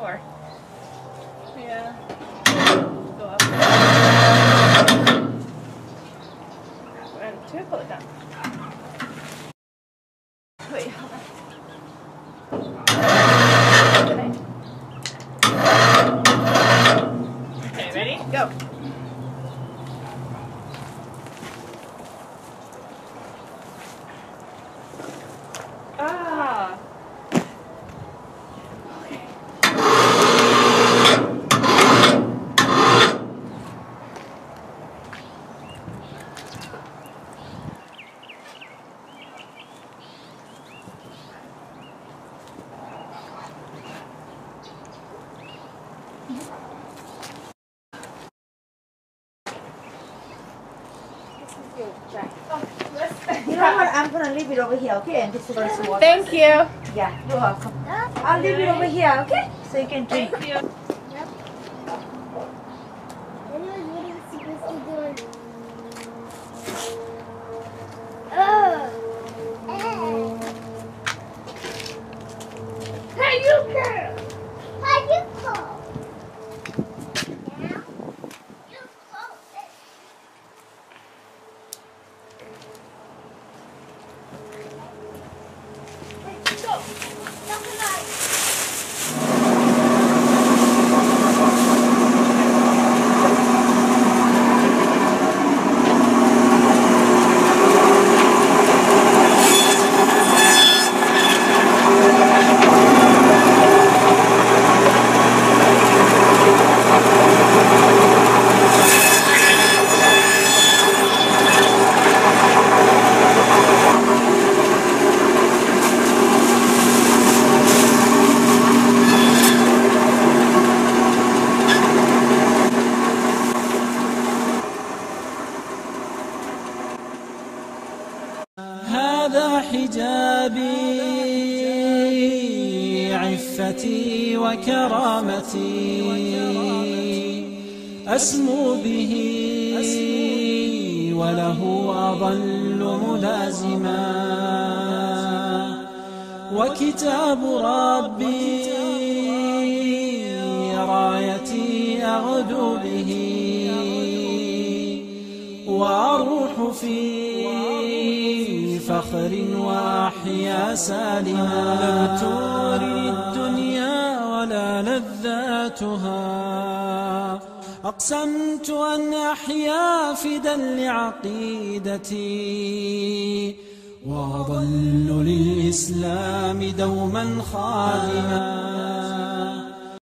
Four. Yeah. Go up. And two, pull it down. Wait, hold on. Okay, ready? Go. You know what? I'm gonna leave it over here, okay? And this is first water. Thank you. Yeah, you're welcome. I'll leave it over here, okay? So you can drink. Thank you. Oh, hey, you girl! هذا حجابي عفتي وكرامتي أسمو به وله أظل ملازما. وكتاب ربي رايتي أغدو به وأروح في فخر وأحيا سالما. لم توري الدنيا ولا لذاتها. أقسمت أن أحيا فدا لعقيدتي. وأظل للإسلام دوما خادما.